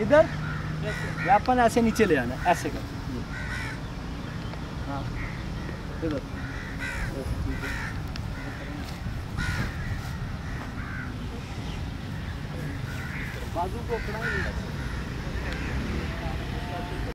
इधर? व्यापन ऐसे नीचे ले आना ऐसे कर। हाँ। इधर। बाजू को अपना ही